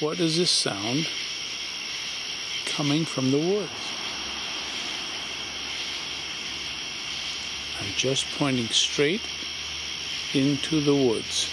What is this sound coming from the woods? I'm just pointing straight into the woods.